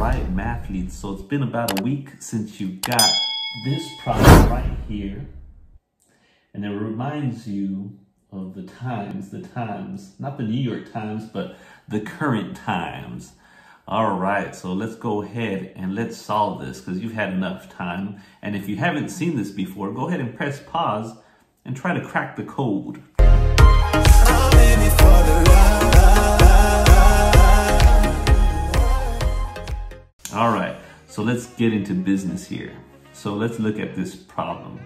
right, mathletes. So it's been about a week since you got this problem right here. And it reminds you of the times, the times, not the New York Times, but the current times. All right, so let's go ahead and let's solve this because you've had enough time. And if you haven't seen this before, go ahead and press pause and try to crack the code. All right, so let's get into business here. So let's look at this problem.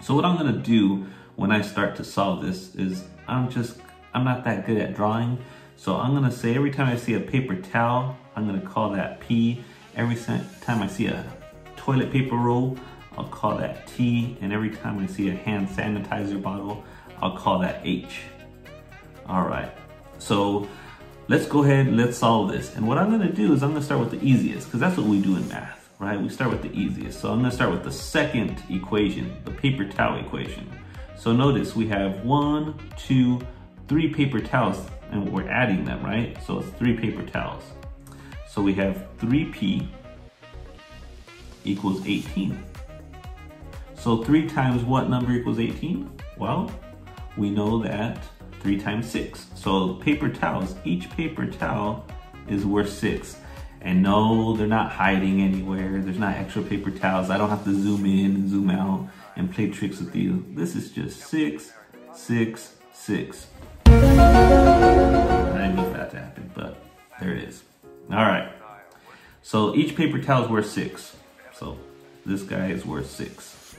So what I'm gonna do when I start to solve this is I'm just, I'm not that good at drawing. So I'm gonna say every time I see a paper towel, I'm gonna call that P. Every time I see a toilet paper roll, I'll call that T. And every time I see a hand sanitizer bottle, I'll call that H. All right, so let's go ahead, and let's solve this. And what I'm gonna do is I'm gonna start with the easiest, because that's what we do in math, right? We start with the easiest. So I'm gonna start with the second equation, the paper towel equation. So notice we have one, two, three paper towels, and we're adding them, right? So it's three paper towels. So we have 3p equals 18. So 3 times what number equals 18? Well, we know that 3 times 6. So paper towels, each paper towel is worth 6. And no, they're not hiding anywhere. There's not extra paper towels. I don't have to zoom in and zoom out and play tricks with you. This is just 6, 6, 6. I didn't mean for that to happen, but there it is. All right. So each paper towel is worth 6. So this guy is worth 6.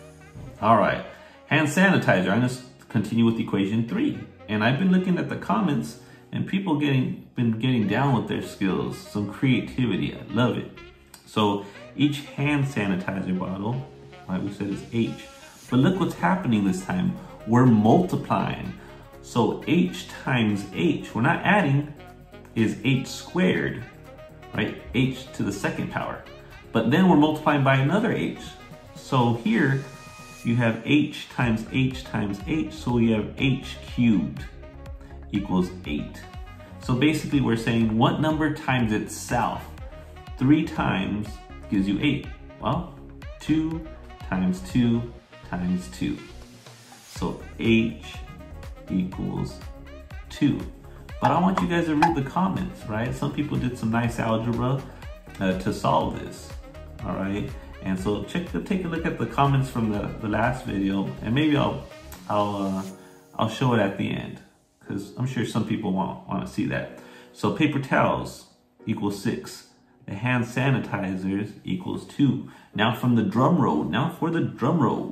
All right. Hand sanitizer. I'm going to continue with equation 3. And I've been looking at the comments and people getting been getting down with their skills, some creativity. I love it. So each hand sanitizer bottle, like we said, is H. But look what's happening this time. We're multiplying. So H times H, we're not adding, is H squared, right? H to the second power. But then we're multiplying by another H. So here, you have h times h times h, so we have h cubed equals 8. So basically we're saying what number times itself 3 times gives you 8? Well, 2 times 2 times 2. So h equals 2. But I want you guys to read the comments, right? Some people did some nice algebra uh, to solve this, all right? And so check the, take a look at the comments from the, the last video and maybe I'll, I'll, uh, I'll show it at the end because I'm sure some people want, want to see that. So paper towels equals six. The hand sanitizers equals two. Now from the drum roll, now for the drum roll.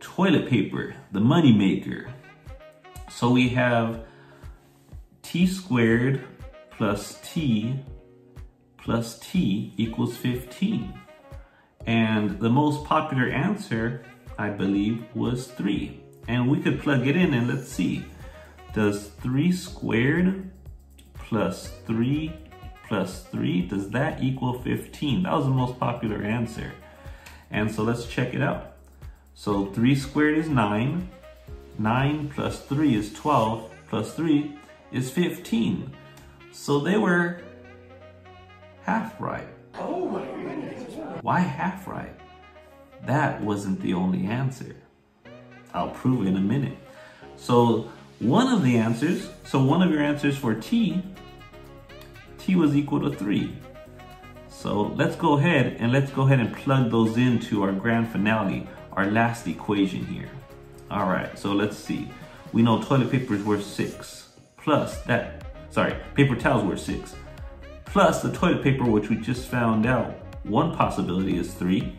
Toilet paper, the money maker. So we have t squared plus t plus t equals 15. And the most popular answer, I believe, was 3. And we could plug it in and let's see. Does 3 squared plus 3 plus 3, does that equal 15? That was the most popular answer. And so let's check it out. So 3 squared is 9. 9 plus 3 is 12. Plus 3 is 15. So they were half right. Oh my goodness. Why half right? That wasn't the only answer. I'll prove it in a minute. So one of the answers, so one of your answers for T, T was equal to three. So let's go ahead and let's go ahead and plug those into our grand finale, our last equation here. All right, so let's see. We know toilet paper is worth six, plus that, sorry, paper towels worth six, plus the toilet paper, which we just found out, one possibility is three,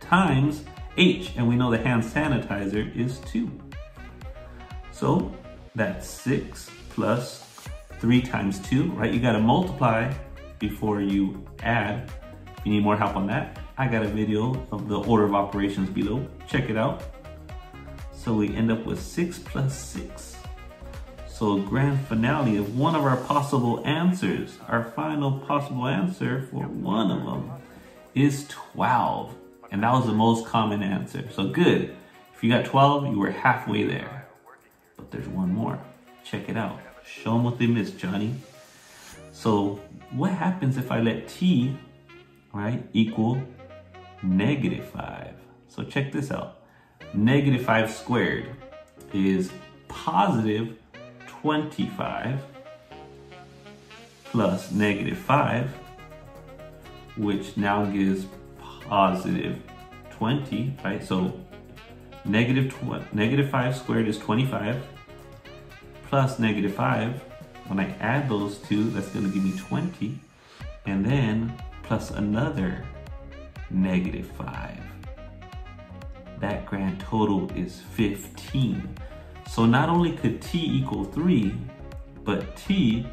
times H, and we know the hand sanitizer is two. So that's six plus three times two, right? You gotta multiply before you add. If you need more help on that, I got a video of the order of operations below. Check it out. So we end up with six plus six. So grand finale of one of our possible answers, our final possible answer for one of them is 12. And that was the most common answer. So good. If you got 12, you were halfway there. But there's one more. Check it out. Show them what they missed, Johnny. So what happens if I let t, right, equal negative 5? So check this out. Negative 5 squared is positive 25 plus negative 5, which now gives positive 20, right? So negative, tw negative 5 squared is 25 plus negative 5. When I add those two, that's going to give me 20. And then plus another negative 5. That grand total is 15. So not only could t equal 3, but t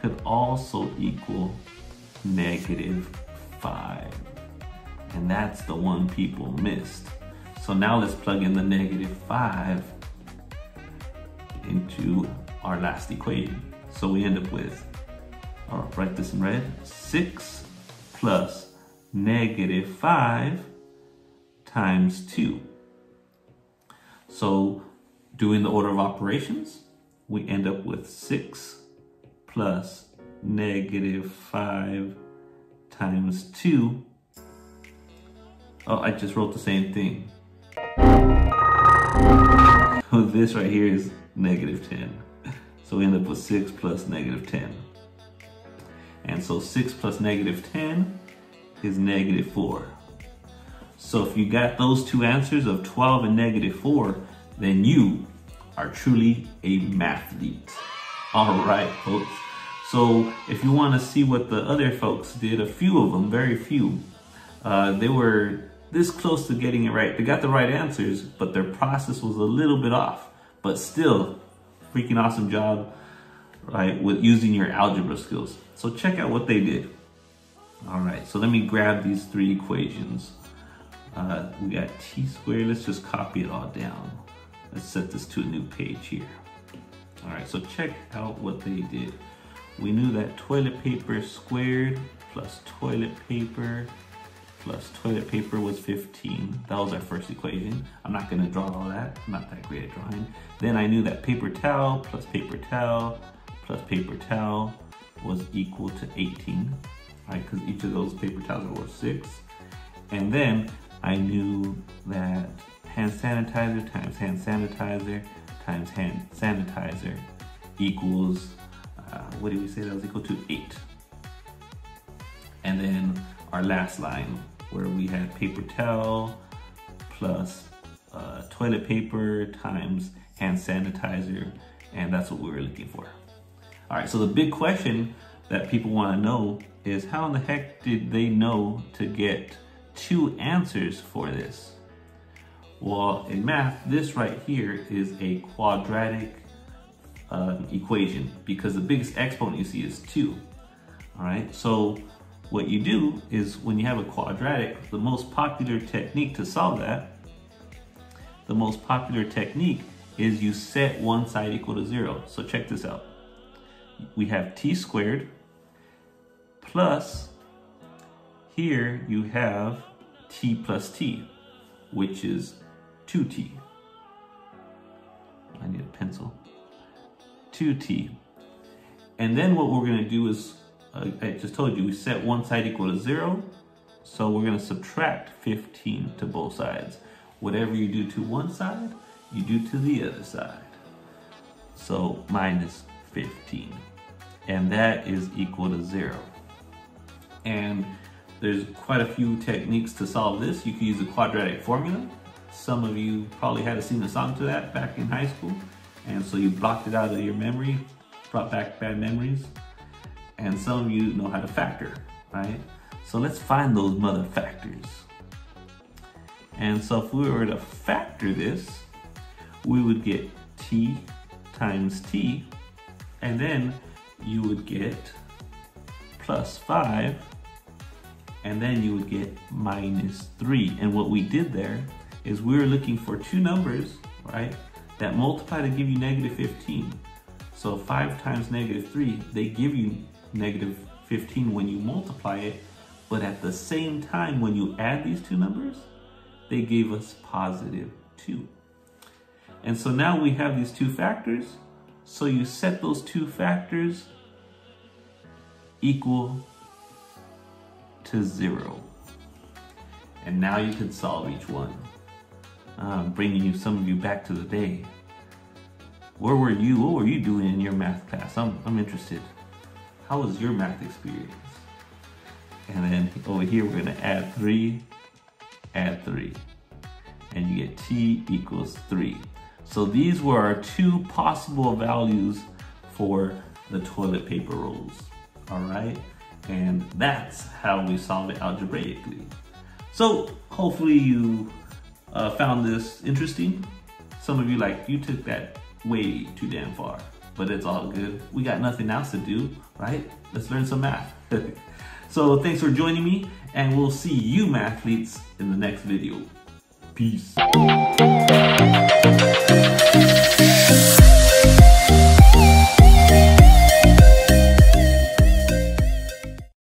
could also equal negative 5. And that's the one people missed. So now let's plug in the negative 5 into our last equation. So we end up with, I'll write this in red, 6 plus negative 5 times 2. So doing the order of operations, we end up with 6 plus negative 5 times 2. Oh, I just wrote the same thing. So this right here is negative 10. So we end up with 6 plus negative 10. And so 6 plus negative 10 is negative 4. So if you got those two answers of 12 and negative 4, then you are truly a mathlete. All right, folks. So if you want to see what the other folks did, a few of them, very few, uh, they were this close to getting it right. They got the right answers, but their process was a little bit off. But still, freaking awesome job, right, with using your algebra skills. So check out what they did. All right, so let me grab these three equations. Uh, we got t squared, let's just copy it all down. Let's set this to a new page here. All right, so check out what they did. We knew that toilet paper squared plus toilet paper plus toilet paper was 15. That was our first equation. I'm not gonna draw all that. I'm not that great at drawing. Then I knew that paper towel plus paper towel plus paper towel was equal to 18, right? Because each of those paper towels are worth six. And then I knew that hand sanitizer times hand sanitizer times hand sanitizer equals, uh, what did we say that was equal to? Eight. And then our last line where we had paper towel plus uh, toilet paper times hand sanitizer, and that's what we were looking for. All right, so the big question that people want to know is how in the heck did they know to get two answers for this? Well, in math, this right here is a quadratic uh, equation because the biggest exponent you see is 2. All right, so what you do is when you have a quadratic, the most popular technique to solve that, the most popular technique is you set one side equal to 0. So check this out. We have t squared plus here you have t plus t, which is 2t. I need a pencil. 2t. And then what we're gonna do is, uh, I just told you, we set one side equal to zero. So we're gonna subtract 15 to both sides. Whatever you do to one side, you do to the other side. So minus 15. And that is equal to zero. And there's quite a few techniques to solve this. You can use the quadratic formula. Some of you probably had to sing a song to that back in high school. And so you blocked it out of your memory, brought back bad memories. And some of you know how to factor, right? So let's find those mother factors. And so if we were to factor this, we would get t times t, and then you would get plus 5, and then you would get minus 3. And what we did there is we're looking for two numbers, right, that multiply to give you negative 15. So 5 times negative 3, they give you negative 15 when you multiply it, but at the same time, when you add these two numbers, they gave us positive 2. And so now we have these two factors. So you set those two factors equal to zero. And now you can solve each one. I'm bringing you some of you back to the day. Where were you? What were you doing in your math class? I'm, I'm interested. How was your math experience? And then over here, we're gonna add three, add three. And you get t equals three. So these were our two possible values for the toilet paper rolls, all right? And that's how we solve it algebraically. So hopefully you uh, found this interesting. Some of you like, you took that way too damn far, but it's all good. We got nothing else to do, right? Let's learn some math. so thanks for joining me and we'll see you mathletes in the next video. Peace.